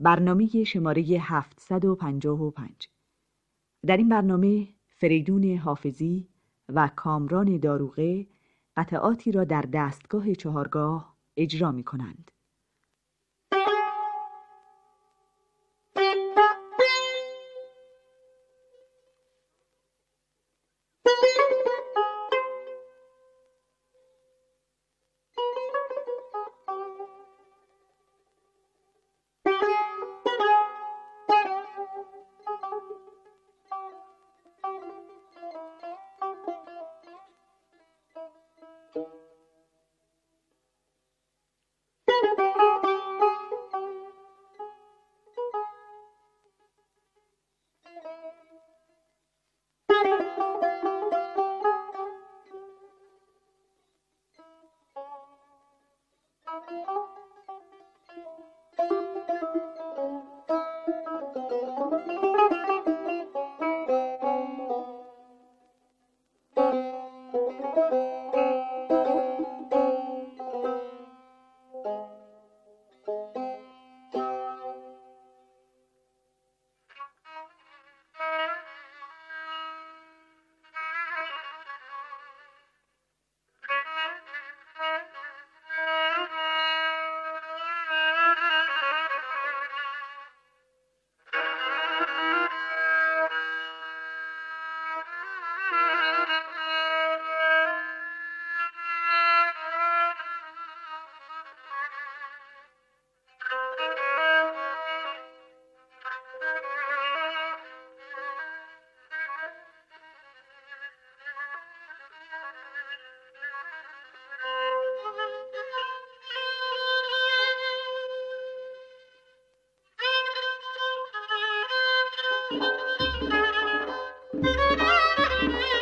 برنامه شماره 755 در این برنامه فریدون حافظی و کامران داروغه قطعاتی را در دستگاه چهارگاه اجرا می کنند. なに?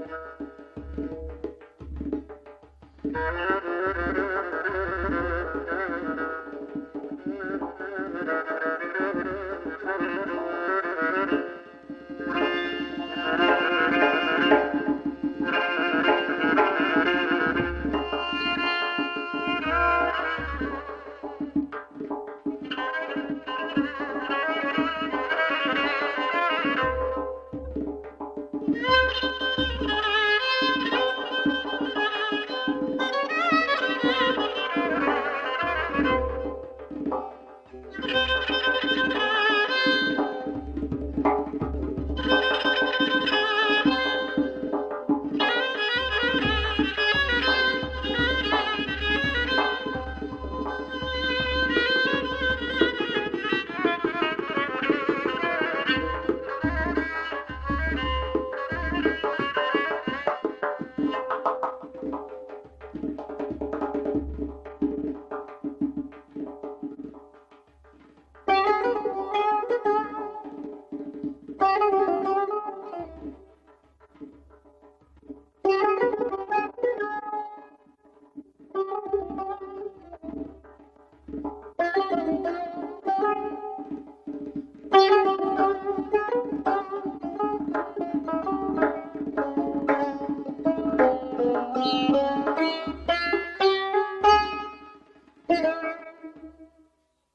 Thank you.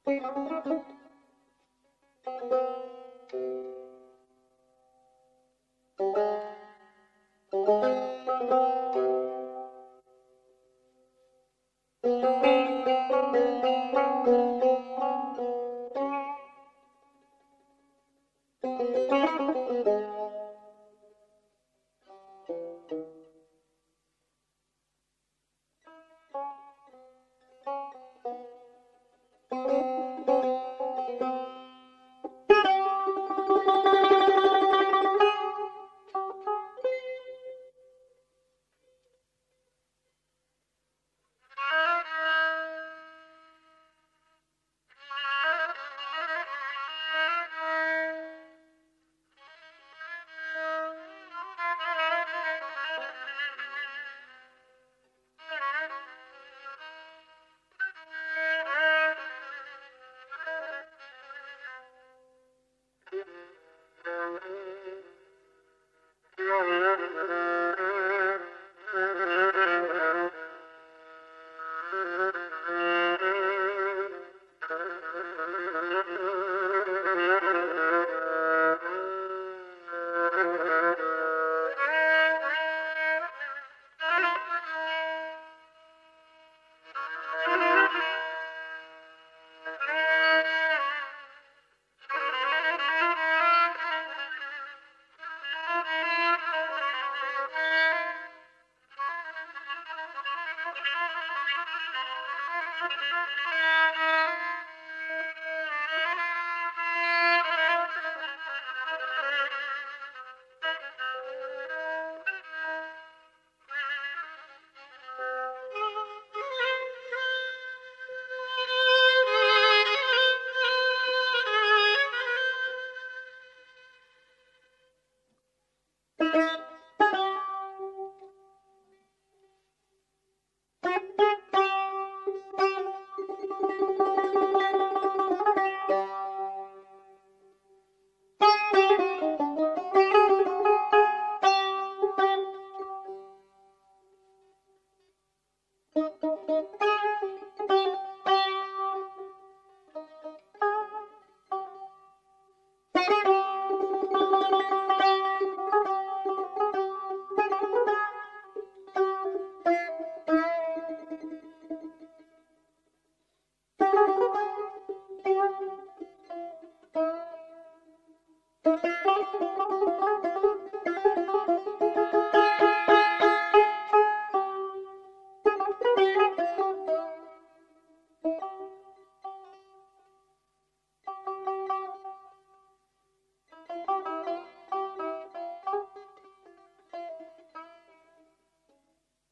Thank you.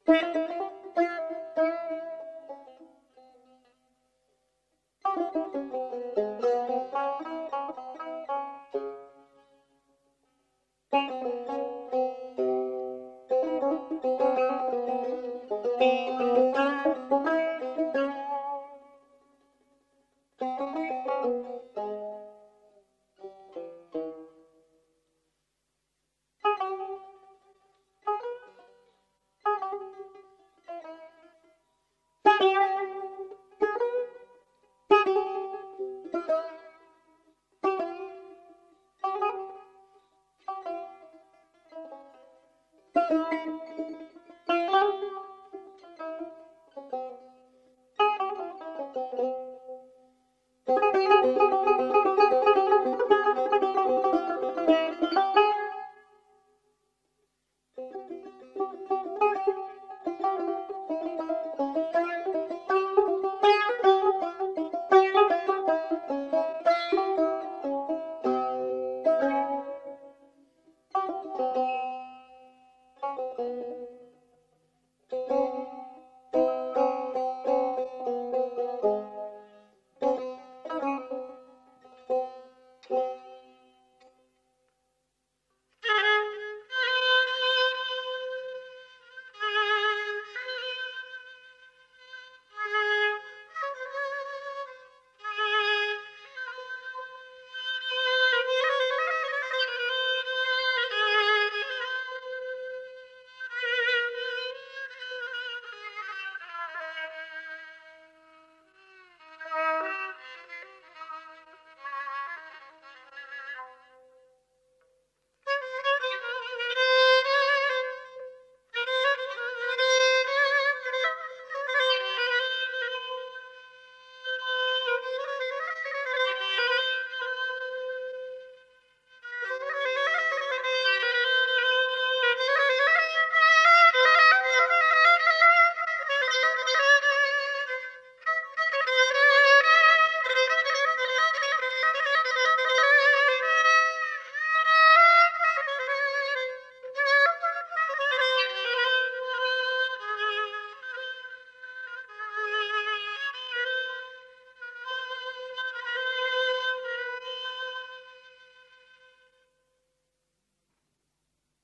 Thank you.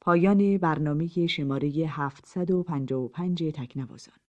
پایان برنامه شماره 755 تکنوازان.